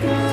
Bye.